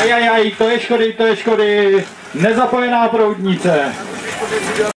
Ajajaj, to je škody, to je škody. Nezapojená proudnice.